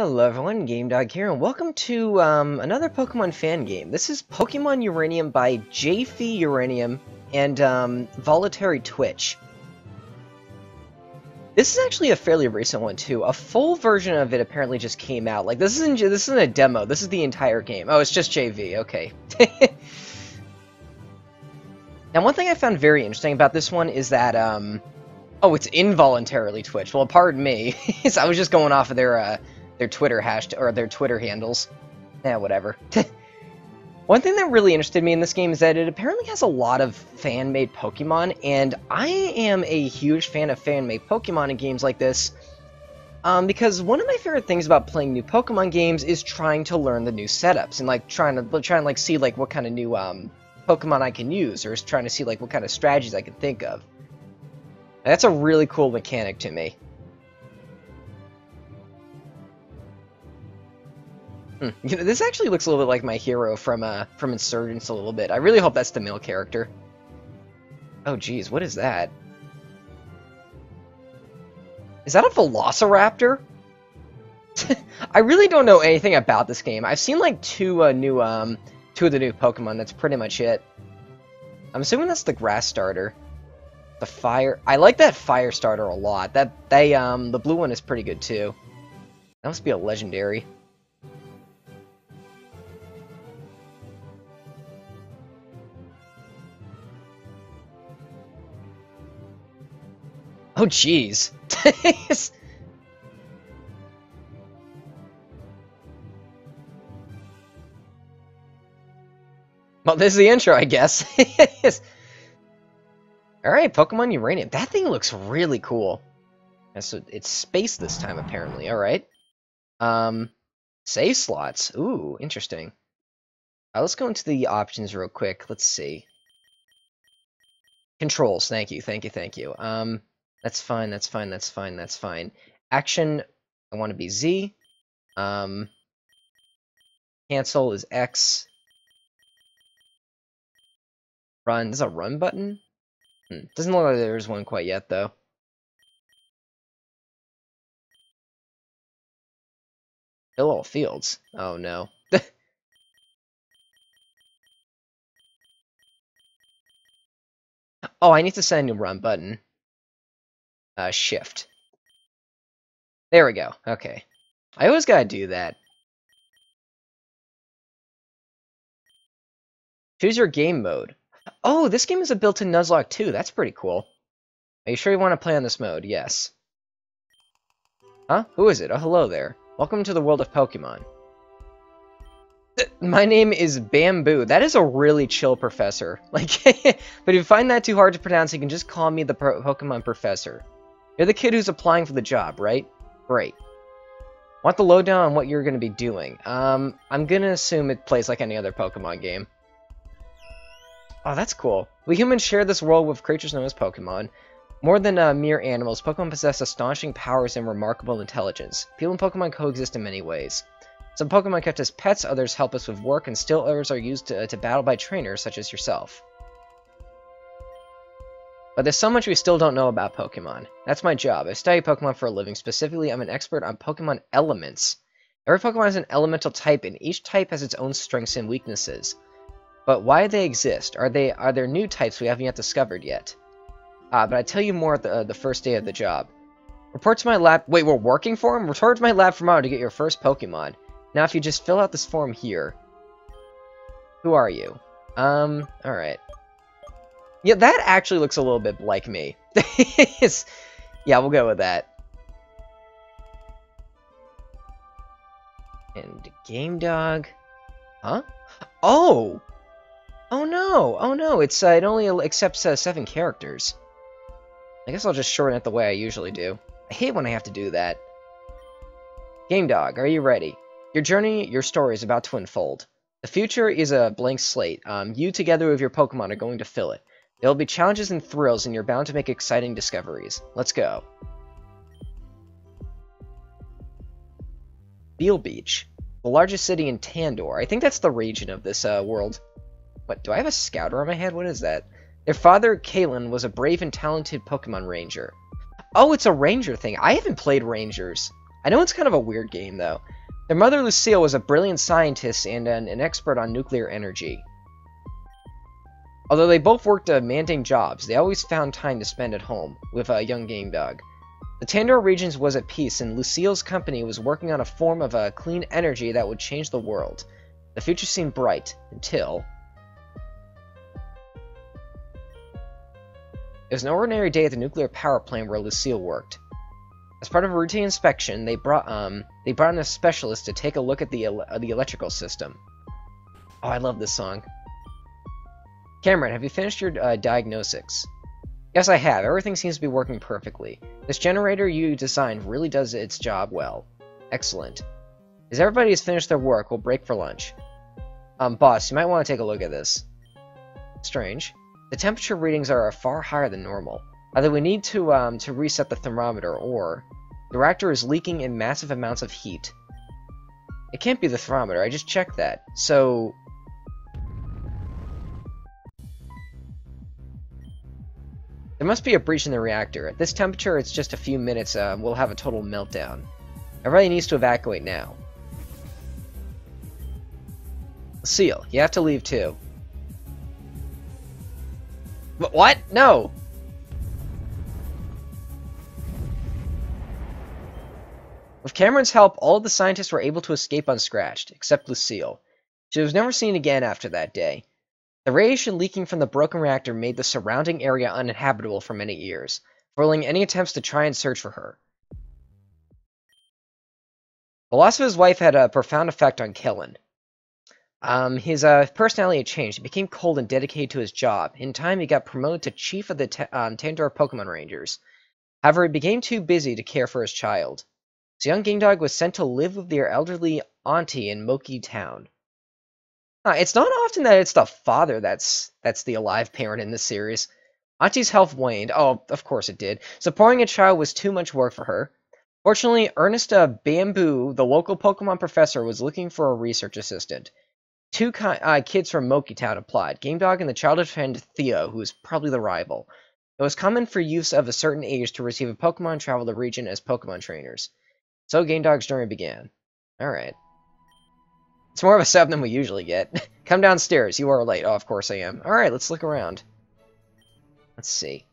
Hello everyone, GameDog here, and welcome to um, another Pokemon fan game. This is Pokemon Uranium by JFE Uranium and um, Voluntary Twitch. This is actually a fairly recent one too. A full version of it apparently just came out. Like this isn't this isn't a demo. This is the entire game. Oh, it's just JV. Okay. now, one thing I found very interesting about this one is that um, oh, it's involuntarily Twitch. Well, pardon me. I was just going off of their uh, their Twitter hashtag or their Twitter handles. Yeah, whatever. One thing that really interested me in this game is that it apparently has a lot of fan-made Pokemon, and I am a huge fan of fan-made Pokemon in games like this, um, because one of my favorite things about playing new Pokemon games is trying to learn the new setups and like trying to try and like see like what kind of new um, Pokemon I can use, or trying to see like what kind of strategies I can think of. That's a really cool mechanic to me. Hmm. You know, this actually looks a little bit like my hero from uh from Insurgence a little bit. I really hope that's the male character. Oh geez, what is that? Is that a Velociraptor? I really don't know anything about this game. I've seen like two uh, new um two of the new Pokemon. That's pretty much it. I'm assuming that's the Grass Starter. The Fire. I like that Fire Starter a lot. That they um the blue one is pretty good too. That must be a legendary. Oh, jeez. well, this is the intro, I guess. Alright, Pokemon Uranium. That thing looks really cool. So it's space this time, apparently. Alright. Um, save slots. Ooh, interesting. Uh, let's go into the options real quick. Let's see. Controls. Thank you, thank you, thank you. Um, that's fine, that's fine, that's fine, that's fine. Action, I want to be Z. Um, cancel is X. Run, is a run button? Hmm. Doesn't look like there's one quite yet, though. Fill all fields. Oh, no. oh, I need to send a run button uh, shift. There we go. Okay. I always gotta do that. Choose your game mode. Oh, this game is a built-in Nuzlocke too. That's pretty cool. Are you sure you want to play on this mode? Yes. Huh? Who is it? Oh, hello there. Welcome to the world of Pokemon. My name is Bamboo. That is a really chill professor. Like, but if you find that too hard to pronounce, you can just call me the Pokemon Professor. You're the kid who's applying for the job, right? Great. Want the lowdown on what you're going to be doing. Um, I'm going to assume it plays like any other Pokemon game. Oh, that's cool. We humans share this world with creatures known as Pokemon. More than uh, mere animals, Pokemon possess astonishing powers and remarkable intelligence. People and Pokemon coexist in many ways. Some Pokemon kept as pets, others help us with work, and still others are used to, to battle by trainers such as yourself. But there's so much we still don't know about Pokemon. That's my job. I study Pokemon for a living. Specifically, I'm an expert on Pokemon elements. Every Pokemon is an elemental type, and each type has its own strengths and weaknesses. But why do they exist? Are they are there new types we haven't yet discovered yet? Ah, uh, but I tell you more at the, uh, the first day of the job. Report to my lab. Wait, we're working for him? Report to my lab tomorrow to get your first Pokemon. Now, if you just fill out this form here. Who are you? Um, alright. Yeah, that actually looks a little bit like me. yeah, we'll go with that. And Game Dog. Huh? Oh! Oh no! Oh no! It's uh, it only accepts uh, seven characters. I guess I'll just shorten it the way I usually do. I hate when I have to do that. Game Dog, are you ready? Your journey, your story is about to unfold. The future is a blank slate. Um, you together with your Pokemon are going to fill it. There will be challenges and thrills, and you're bound to make exciting discoveries. Let's go. Beale Beach, the largest city in Tandor. I think that's the region of this uh, world. What, do I have a scouter on my head? What is that? Their father, Kalen, was a brave and talented Pokemon Ranger. Oh, it's a Ranger thing. I haven't played Rangers. I know it's kind of a weird game, though. Their mother, Lucille, was a brilliant scientist and an, an expert on nuclear energy. Although they both worked demanding jobs, they always found time to spend at home with a young game dog. The Tandor regions was at peace, and Lucille's company was working on a form of a clean energy that would change the world. The future seemed bright, until... It was an ordinary day at the nuclear power plant where Lucille worked. As part of a routine inspection, they brought um they brought in a specialist to take a look at the uh, the electrical system. Oh, I love this song. Cameron, have you finished your uh, diagnostics? Yes, I have. Everything seems to be working perfectly. This generator you designed really does its job well. Excellent. As everybody has finished their work, we'll break for lunch. Um, boss, you might want to take a look at this. Strange. The temperature readings are far higher than normal. Either we need to, um, to reset the thermometer, or the reactor is leaking in massive amounts of heat. It can't be the thermometer, I just checked that. So... There must be a breach in the reactor. At this temperature, it's just a few minutes, uh, we'll have a total meltdown. Everybody needs to evacuate now. Seal, you have to leave too. But What? No! With Cameron's help, all of the scientists were able to escape unscratched, except Lucille. She was never seen again after that day. The radiation leaking from the broken reactor made the surrounding area uninhabitable for many years, foiling any attempts to try and search for her. The loss of his wife had a profound effect on Kellen. Um, his uh, personality had changed. He became cold and dedicated to his job. In time, he got promoted to chief of the um, Tandor Pokemon Rangers. However, he became too busy to care for his child. So young Dog was sent to live with their elderly auntie in Moki Town. Uh, it's not often that it's the father that's that's the alive parent in this series. Auntie's health waned. Oh, of course it did. Supporting a child was too much work for her. Fortunately, Ernesta Bamboo, the local Pokemon professor, was looking for a research assistant. Two uh, kids from Moki Town applied, Game Dog and the childhood friend Theo, who was probably the rival. It was common for youths of a certain age to receive a Pokemon travel the region as Pokemon trainers. So Game Dog's journey began. Alright. It's more of a sub than we usually get. Come downstairs. You are late. Oh, of course I am. Alright, let's look around. Let's see.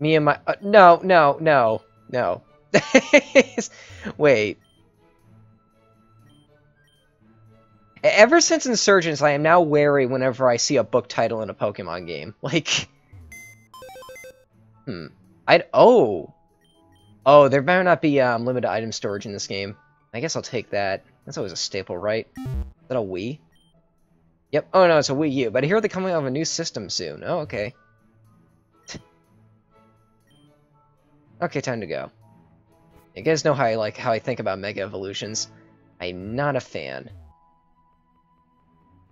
Me and my... Uh, no, no, no, no. Wait. Ever since Insurgence, I am now wary whenever I see a book title in a Pokemon game. Like... Hmm. I'd... Oh! Oh, there better not be um, limited item storage in this game. I guess I'll take that. That's always a staple, right? Is that a Wii? Yep. Oh, no, it's a Wii U. But I hear they're coming out with a new system soon. Oh, okay. okay, time to go. You guys know how I like how I think about Mega Evolutions. I'm not a fan.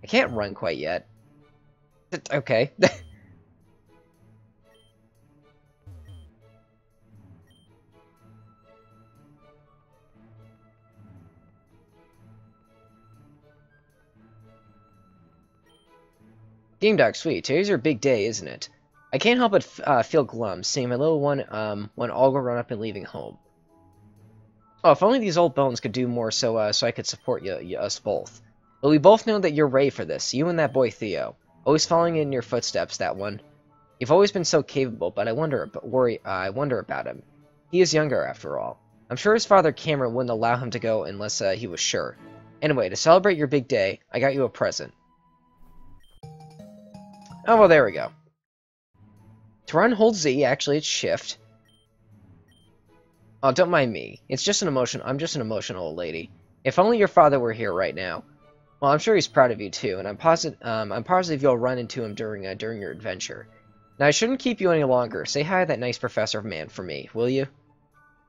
I can't run quite yet. Okay. Game Dog, sweet. Today's your big day, isn't it? I can't help but uh, feel glum, seeing my little one um, when all go run up and leaving home. Oh, if only these old bones could do more so uh, so I could support you, you, us both. But we both know that you're ready for this, you and that boy Theo. Always following in your footsteps, that one. You've always been so capable, but I wonder, but worry, uh, I wonder about him. He is younger, after all. I'm sure his father Cameron wouldn't allow him to go unless uh, he was sure. Anyway, to celebrate your big day, I got you a present. Oh, well, there we go. To run, hold Z. Actually, it's Shift. Oh, don't mind me. It's just an emotion. I'm just an emotional old lady. If only your father were here right now. Well, I'm sure he's proud of you too, and I'm positive. Um, I'm positive you'll run into him during uh, during your adventure. Now, I shouldn't keep you any longer. Say hi to that nice professor man for me, will you?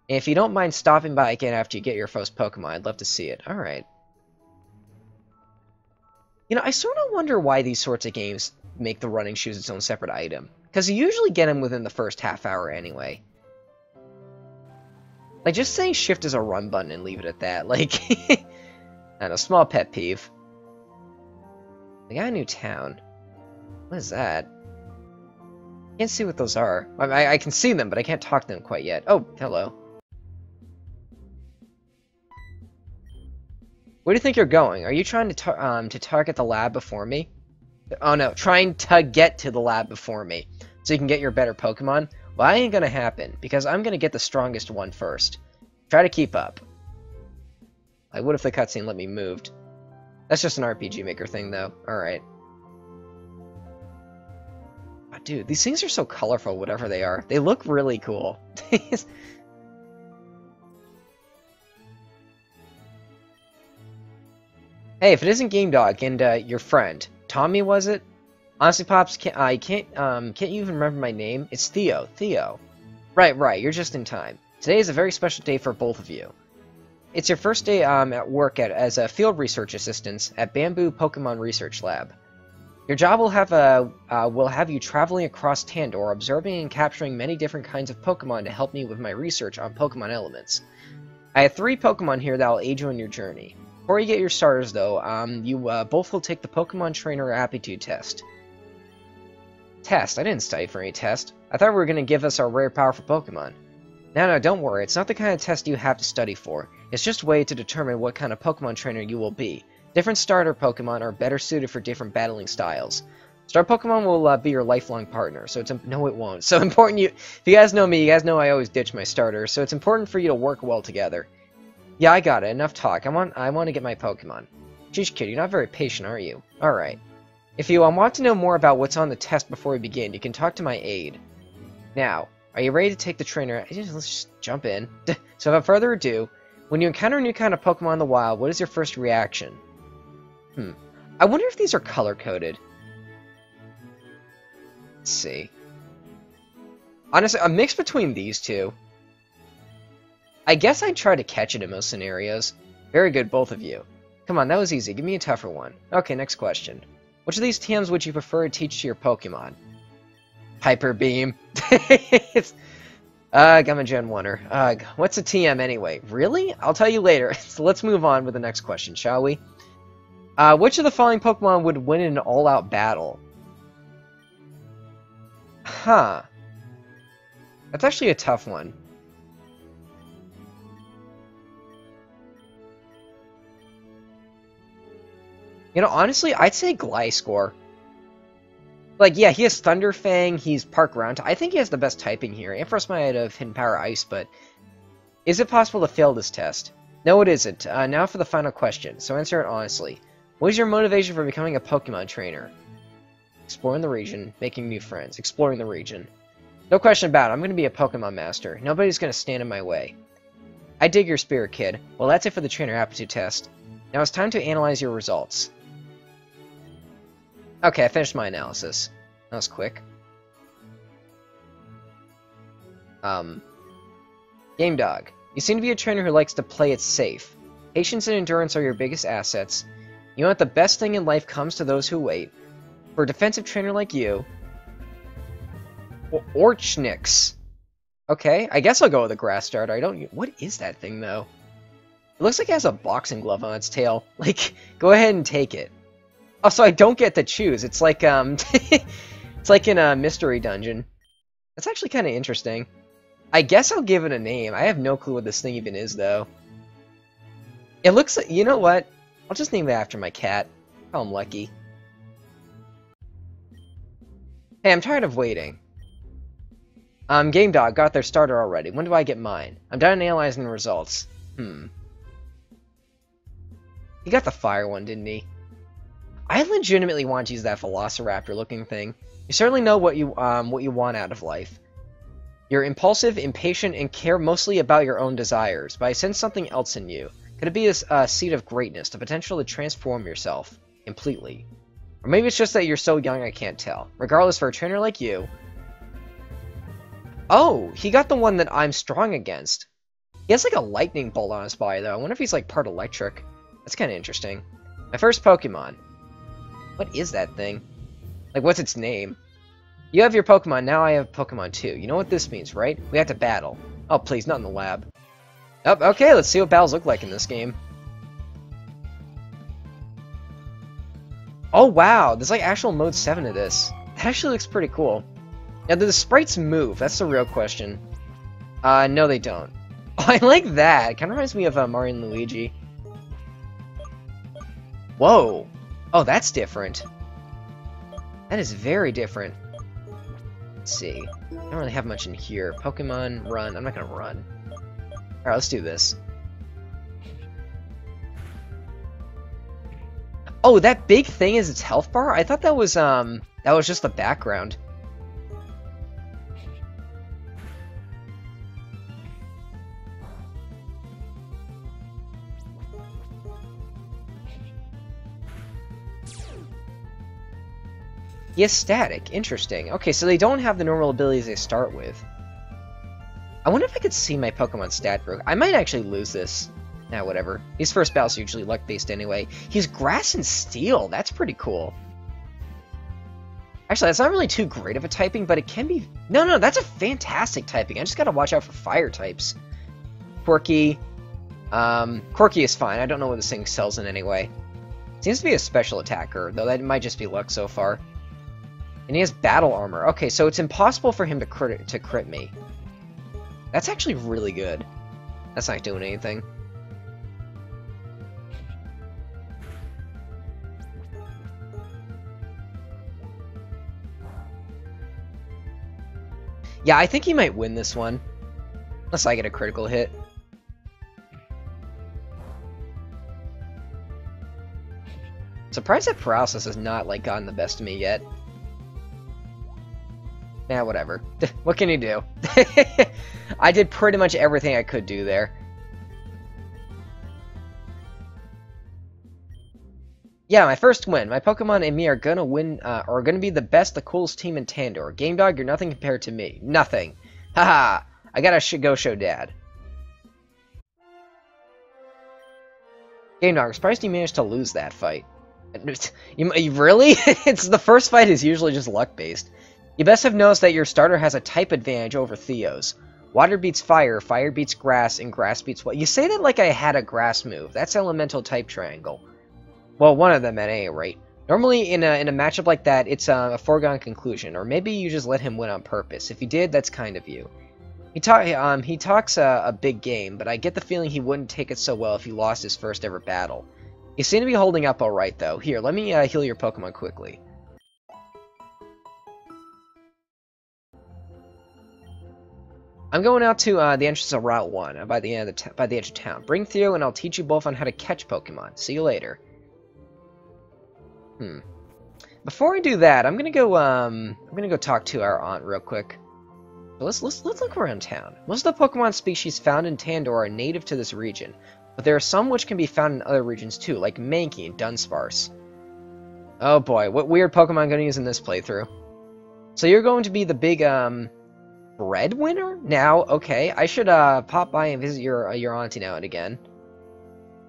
And if you don't mind stopping by again after you get your first Pokemon, I'd love to see it. All right. You know, I sort of wonder why these sorts of games make the running shoes its own separate item. Because you usually get them within the first half hour anyway. Like, just saying shift is a run button and leave it at that. Like, and a small pet peeve. They got a new town. What is that? Can't see what those are. I, I, I can see them, but I can't talk to them quite yet. Oh, hello. Where do you think you're going? Are you trying to tar um, to target the lab before me? Oh no, trying to get to the lab before me, so you can get your better Pokemon? Well, that ain't gonna happen, because I'm gonna get the strongest one first. Try to keep up. Like, what if the cutscene let me moved? That's just an RPG Maker thing, though. Alright. Oh, dude, these things are so colorful, whatever they are. They look really cool. Hey, if it isn't Game Dog and uh, your friend, Tommy was it? Honestly, Pops, can't, I can't um can't you even remember my name? It's Theo. Theo. Right, right. You're just in time. Today is a very special day for both of you. It's your first day um, at work at, as a field research assistant at Bamboo Pokemon Research Lab. Your job will have a uh, will have you traveling across Tandor, observing and capturing many different kinds of Pokemon to help me with my research on Pokemon elements. I have three Pokemon here that will aid you in your journey. Before you get your starters, though, um, you uh, both will take the Pokemon Trainer Aptitude Test. Test? I didn't study for any test. I thought we were going to give us our rare powerful Pokemon. No, no, don't worry. It's not the kind of test you have to study for. It's just a way to determine what kind of Pokemon trainer you will be. Different starter Pokemon are better suited for different battling styles. Star Pokemon will uh, be your lifelong partner, so it's no, it won't. So important you. If you guys know me, you guys know I always ditch my starters. So it's important for you to work well together. Yeah, I got it. Enough talk. I want I want to get my Pokemon. Jeez, kid, you're not very patient, are you? Alright. If you um, want to know more about what's on the test before we begin, you can talk to my aide. Now, are you ready to take the trainer? Let's just jump in. so without further ado, when you encounter a new kind of Pokemon in the wild, what is your first reaction? Hmm. I wonder if these are color-coded. Let's see. Honestly, a mix between these two. I guess I'd try to catch it in most scenarios. Very good, both of you. Come on, that was easy. Give me a tougher one. Okay, next question. Which of these TMs would you prefer to teach to your Pokemon? Hyper Beam. Ugh, I'm a Gen 1er. Ugh, what's a TM anyway? Really? I'll tell you later. so let's move on with the next question, shall we? Uh, which of the following Pokemon would win in an all-out battle? Huh. That's actually a tough one. You know, honestly, I'd say Gliscor. Like, yeah, he has Thunder Fang, he's Park Ground. I think he has the best typing here. Ampharos might have Hidden Power Ice, but... Is it possible to fail this test? No, it isn't. Uh, now for the final question, so answer it honestly. What is your motivation for becoming a Pokemon trainer? Exploring the region, making new friends, exploring the region. No question about it, I'm going to be a Pokemon Master. Nobody's going to stand in my way. I dig your spirit, kid. Well, that's it for the trainer aptitude test. Now it's time to analyze your results. Okay, I finished my analysis. That was quick. Um, Game Dog. You seem to be a trainer who likes to play it safe. Patience and endurance are your biggest assets. You know what the best thing in life comes to those who wait. For a defensive trainer like you... Orchynx. Okay, I guess I'll go with a grass starter. I don't... What is that thing, though? It looks like it has a boxing glove on its tail. Like, go ahead and take it. Oh, so I don't get to choose. It's like um, it's like in a mystery dungeon. That's actually kind of interesting. I guess I'll give it a name. I have no clue what this thing even is, though. It looks like, you know what? I'll just name it after my cat. Call him Lucky. Hey, I'm tired of waiting. Um, Game Dog got their starter already. When do I get mine? I'm done analyzing the results. Hmm. He got the fire one, didn't he? I legitimately want to use that Velociraptor-looking thing. You certainly know what you um, what you want out of life. You're impulsive, impatient, and care mostly about your own desires, but I sense something else in you. Could it be a, a seed of greatness, the potential to transform yourself completely? Or maybe it's just that you're so young I can't tell. Regardless, for a trainer like you... Oh, he got the one that I'm strong against. He has like a lightning bolt on his body, though. I wonder if he's like part electric. That's kind of interesting. My first Pokemon. What is that thing? Like, what's its name? You have your Pokemon, now I have Pokemon too. You know what this means, right? We have to battle. Oh, please, not in the lab. Oh, okay, let's see what battles look like in this game. Oh, wow, there's like actual Mode 7 to this. That actually looks pretty cool. Now, do the sprites move? That's the real question. Uh, no they don't. Oh, I like that. Kind of reminds me of uh, Mario and Luigi. Whoa! Oh, that's different. That is very different. Let's see. I don't really have much in here. Pokemon, run. I'm not gonna run. Alright, let's do this. Oh, that big thing is its health bar? I thought that was, um, that was just the background. He is static. Interesting. Okay, so they don't have the normal abilities they start with. I wonder if I could see my Pokemon stat broke. I might actually lose this. Nah, whatever. These first battles are usually luck-based anyway. He's Grass and Steel. That's pretty cool. Actually, that's not really too great of a typing, but it can be... No, no, that's a fantastic typing. I just gotta watch out for fire types. Quirky. Um, Quirky is fine. I don't know what this thing sells in anyway. Seems to be a special attacker, though that might just be luck so far. And he has battle armor. Okay, so it's impossible for him to crit, to crit me. That's actually really good. That's not doing anything. Yeah, I think he might win this one. Unless I get a critical hit. Surprised that paralysis has not like gotten the best of me yet. Yeah, whatever. what can you do? I did pretty much everything I could do there. Yeah, my first win. My Pokemon and me are gonna win, uh, are gonna be the best, the coolest team in Tandor. Game Dog, you're nothing compared to me. Nothing. Haha. I gotta sh go show Dad. Game Dog, surprised you managed to lose that fight. You, you really? it's the first fight is usually just luck based. You best have noticed that your starter has a type advantage over Theo's. Water beats fire, fire beats grass, and grass beats what? You say that like I had a grass move. That's elemental type triangle. Well, one of them at any rate. Normally, in a, in a matchup like that, it's a, a foregone conclusion, or maybe you just let him win on purpose. If you did, that's kind of you. He, talk, um, he talks a, a big game, but I get the feeling he wouldn't take it so well if he lost his first ever battle. You seem to be holding up alright, though. Here, let me uh, heal your Pokemon quickly. I'm going out to uh, the entrance of Route 1 uh, by the, end of the by the edge of town. Bring Theo and I'll teach you both on how to catch Pokemon. See you later. Hmm. Before I do that, I'm gonna go. Um, I'm gonna go talk to our aunt real quick. So let's let's let's look around town. Most of the Pokemon species found in Tandor are native to this region, but there are some which can be found in other regions too, like Mankey and Dunsparce. Oh boy, what weird Pokemon I'm gonna use in this playthrough? So you're going to be the big um breadwinner now? Okay, I should uh pop by and visit your uh, your auntie now and again.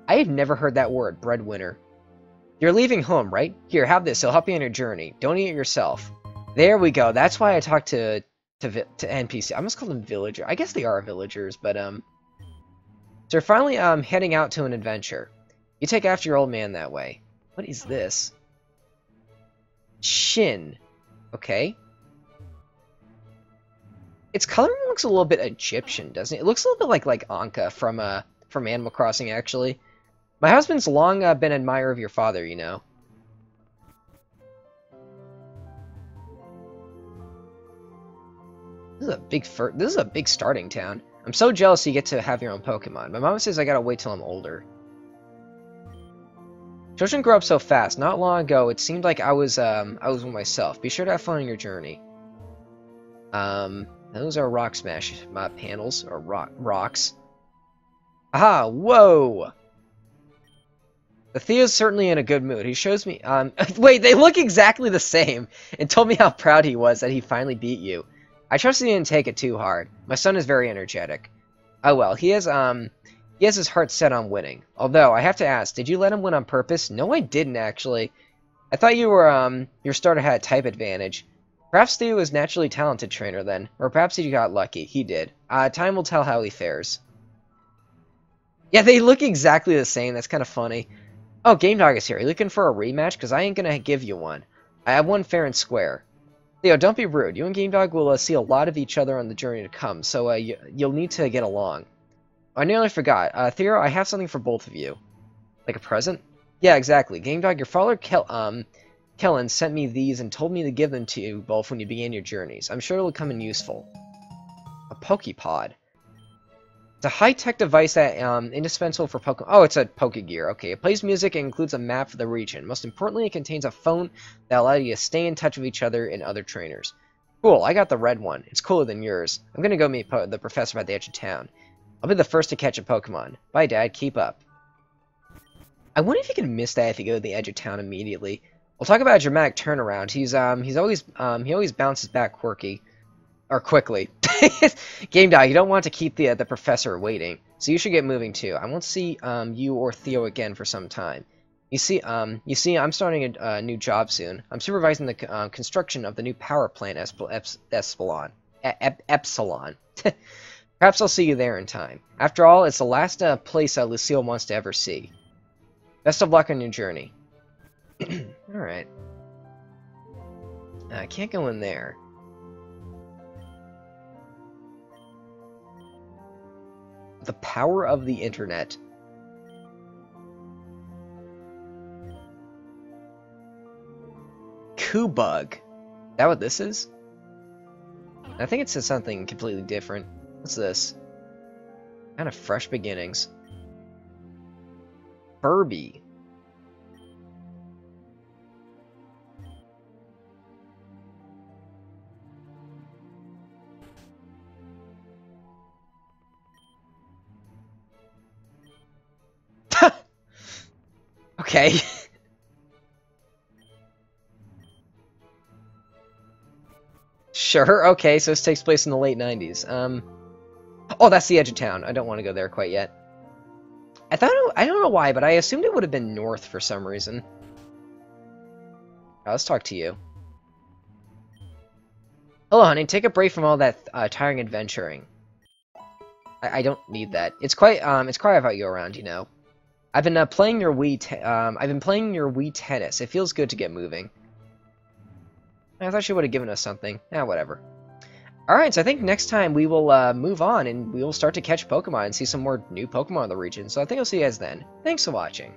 I have never heard that word, breadwinner. You're leaving home, right? Here, have this. It'll help you on your journey. Don't eat it yourself. There we go. That's why I talked to to to NPC. I must call them villager. I guess they are villagers, but um. So finally um heading out to an adventure. You take after your old man that way. What is this? Shin. Okay. Its coloring looks a little bit Egyptian, doesn't it? It looks a little bit like like Ankha from uh from Animal Crossing, actually. My husband's long uh, been an admirer of your father, you know. This is a big this is a big starting town. I'm so jealous you get to have your own Pokemon. My mom says I gotta wait till I'm older. Children grow up so fast. Not long ago, it seemed like I was um I was with myself. Be sure to have fun on your journey. Um, those are rock smash my panels or rock rocks. Aha! Whoa! The Theo's certainly in a good mood. He shows me, um, wait, they look exactly the same, and told me how proud he was that he finally beat you. I trust he didn't take it too hard. My son is very energetic. Oh well, he has, um, he has his heart set on winning. Although, I have to ask, did you let him win on purpose? No, I didn't, actually. I thought you were, um, your starter had a type advantage. Perhaps Theo is naturally talented trainer then, or perhaps he got lucky. He did. Uh, time will tell how he fares. Yeah, they look exactly the same. That's kind of funny. Oh, Game Dog is here. Are you looking for a rematch? Because I ain't going to give you one. I have one fair and square. Theo, don't be rude. You and Game Dog will uh, see a lot of each other on the journey to come, so uh, you, will need to get along. I nearly forgot. Uh, Theo, I have something for both of you. Like a present? Yeah, exactly. Game Dog, your father, Kel um, Kellen, sent me these and told me to give them to you both when you began your journeys. I'm sure it'll come in useful. A Pokepod. It's a high-tech device that um, indispensable for Pokemon. Oh, it's a Pokegear. Okay, it plays music and includes a map for the region. Most importantly, it contains a phone that allows you to stay in touch with each other and other trainers. Cool, I got the red one. It's cooler than yours. I'm gonna go meet po the professor by the edge of town. I'll be the first to catch a Pokemon. Bye, Dad. Keep up. I wonder if you can miss that if you go to the edge of town immediately. We'll talk about a dramatic turnaround. He's um he's always um he always bounces back quirky or quickly. Game die. you don't want to keep the uh, the professor waiting, so you should get moving too. I won't see um you or Theo again for some time. You see, um, you see, I'm starting a, a new job soon. I'm supervising the uh, construction of the new power plant Espelon. Epsilon. Perhaps I'll see you there in time. After all, it's the last uh, place uh, Lucille wants to ever see. Best of luck on your journey. Alright. I can't go in there. The power of the internet. Kubug. Is that what this is? I think it says something completely different. What's this? Kind of fresh beginnings. Furby. Okay. Sure, okay, so this takes place in the late 90s. Um, oh, that's the edge of town. I don't want to go there quite yet. I thought, I don't know why, but I assumed it would have been north for some reason. Let's talk to you. Hello, honey. Take a break from all that uh, tiring adventuring. I, I, don't need that. It's quite, um, it's quite about you around, you know. I've been uh, playing your Wii, um, I've been playing your Wii tennis. It feels good to get moving. I thought she would have given us something. Yeah, whatever. Alright, so I think next time we will uh, move on and we will start to catch Pokemon and see some more new Pokemon in the region. So I think I'll see you guys then. Thanks for watching.